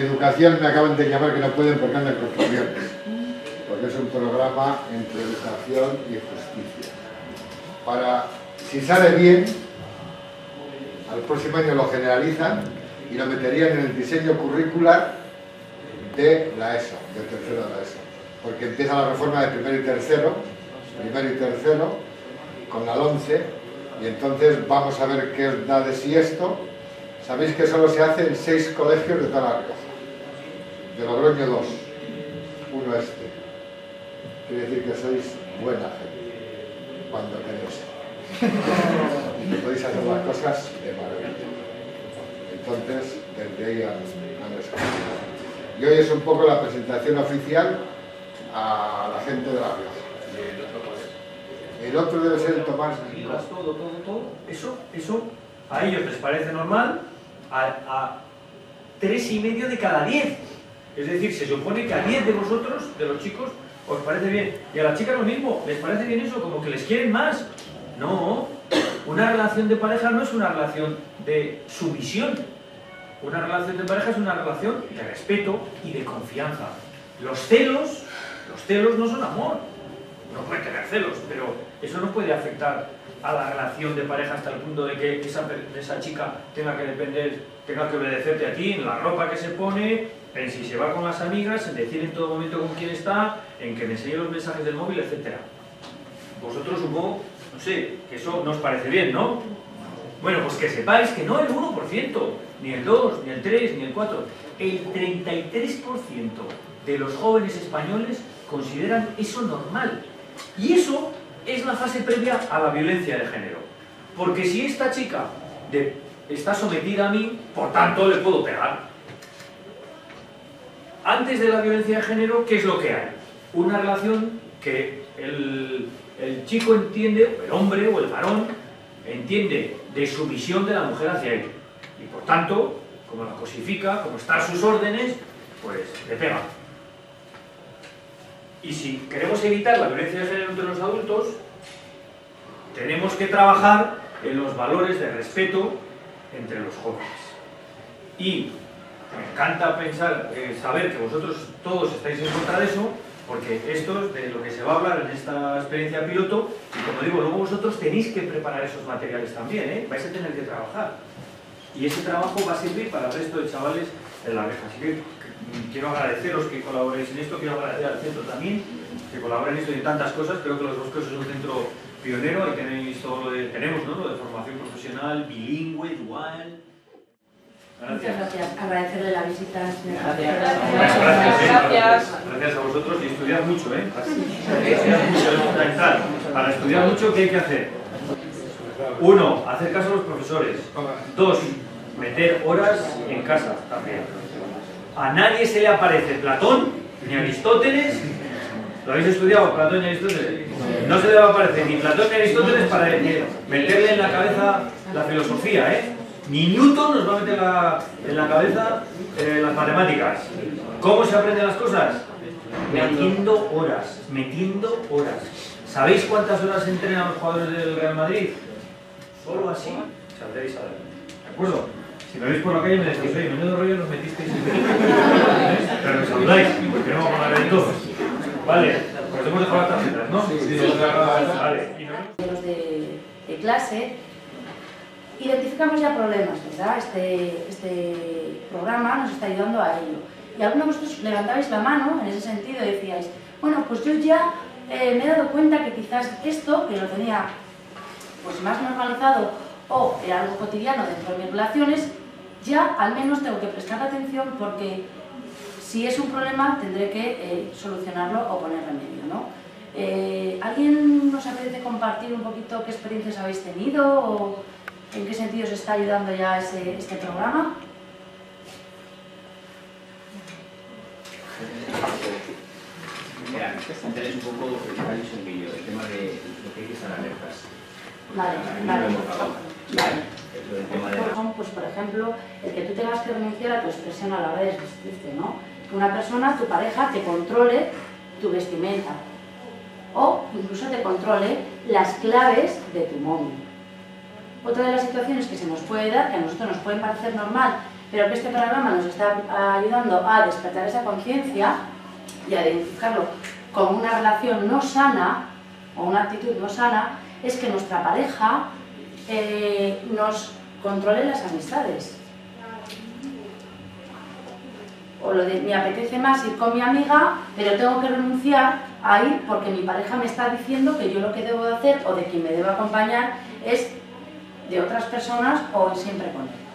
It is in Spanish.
educación me acaban de llamar que no pueden porque andan con. Porque es un programa entre educación y justicia. Para, si sale bien, al próximo año lo generalizan y lo meterían en el diseño curricular de la ESO, del tercero de la ESO. Porque empieza la reforma de primero y tercero, primero y tercero, con la 11, y entonces vamos a ver qué da de sí esto. Sabéis que solo se hace en seis colegios de toda la. De Logroño dos, uno este. Quiere decir que sois buena gente, cuando queréis. podéis hacer las cosas de maravilla. Entonces, desde ahí han, han Y hoy es un poco la presentación oficial a la gente de la Rioja. El otro debe ser el Tomás. Todo, todo, todo. Eso, eso a ellos les parece normal, a, a tres y medio de cada diez. Es decir, se supone que a diez de vosotros, de los chicos, os parece bien. Y a las chicas lo mismo, ¿les parece bien eso? Como que les quieren más. No, una relación de pareja no es una relación de sumisión. Una relación de pareja es una relación de respeto y de confianza. Los celos, los celos no son amor. No puede tener celos, pero eso no puede afectar a la relación de pareja hasta el punto de que esa, esa chica tenga que depender, tenga que obedecerte a ti en la ropa que se pone, en si se va con las amigas, en decir en todo momento con quién está, en que me enseñe los mensajes del móvil, etc. Vosotros supongo, no sé, que eso nos parece bien, ¿no? Bueno, pues que sepáis que no el 1%, ni el 2, ni el 3, ni el 4, el 33% de los jóvenes españoles consideran eso normal. Y eso es la fase previa a la violencia de género. Porque si esta chica está sometida a mí, por tanto le puedo pegar. Antes de la violencia de género, ¿qué es lo que hay? Una relación que el, chico entiende, el hombre o el varón, entiende de sumisión de la mujer hacia él. Y por tanto, como la cosifica, como está a sus órdenes, pues le pega. Y si queremos evitar la violencia de género entre los adultos, tenemos que trabajar en los valores de respeto entre los jóvenes. Y me encanta pensar, eh, saber que vosotros todos estáis en contra de eso, porque esto es de lo que se va a hablar en esta experiencia piloto, y como digo, luego vosotros tenéis que preparar esos materiales también, ¿eh? vais a tener que trabajar. Y ese trabajo va a servir para el resto de chavales en la reja. Así quiero agradeceros que colaboréis en esto, quiero agradecer al centro también, que colaboren en esto y en tantas cosas. Creo que Los Bosques es un centro pionero y tenéis todo lo de, tenemos ¿no? lo de formación profesional, bilingüe, dual. Gracias. Muchas gracias. Agradecerle la visita, señor. Gracias. Gracias. Gracias. gracias a vosotros y estudiar mucho, ¿eh? Estudiar mucho es fundamental. Para estudiar mucho, ¿qué hay que hacer? Uno, hacer caso a los profesores. Dos, meter horas en casa también. A nadie se le aparece Platón, ni Aristóteles. ¿Lo habéis estudiado, Platón y Aristóteles? No se le va a aparecer ni Platón ni Aristóteles para meterle en la cabeza la filosofía, ¿eh? Ni Newton nos va a meter en la cabeza eh, las matemáticas. ¿Cómo se aprenden las cosas? Metiendo horas, metiendo horas. ¿Sabéis cuántas horas entrenan los jugadores del Real Madrid? Solo así saldréis a ver. ¿De acuerdo? Si me veis por la calle me decís, oye, menudo rollo nos metisteis en Pero me saludáis, porque no vamos a hablar de todos. Vale, pues hemos dejado las tarjetas, ¿no? Sí, sí, sí. Vale. De, de clase identificamos ya problemas, ¿verdad? Este, este programa nos está ayudando a ello. Y algunos de vosotros levantabais la mano en ese sentido y decíais, bueno, pues yo ya eh, me he dado cuenta que quizás esto, que lo tenía pues más normalizado o era algo cotidiano dentro de mis relaciones, ya al menos tengo que prestar atención porque si es un problema tendré que eh, solucionarlo o poner remedio. ¿no? Eh, ¿Alguien nos apetece compartir un poquito qué experiencias habéis tenido o en qué sentido os está ayudando ya ese, este programa? Mira, un poco el tema de lo que hay que estar alertas. Vale, vale. vale. Pues, por ejemplo, el que tú tengas que renunciar a tu expresión a la hora de vestirte, ¿no? Que una persona, tu pareja, te controle tu vestimenta o incluso te controle las claves de tu móvil. Otra de las situaciones que se nos puede dar, que a nosotros nos pueden parecer normal pero que este programa nos está ayudando a despertar esa conciencia y a identificarlo con una relación no sana o una actitud no sana, es que nuestra pareja eh, nos controle las amistades. O lo de me apetece más ir con mi amiga, pero tengo que renunciar a ir porque mi pareja me está diciendo que yo lo que debo de hacer o de quien me debo acompañar es de otras personas o siempre con él.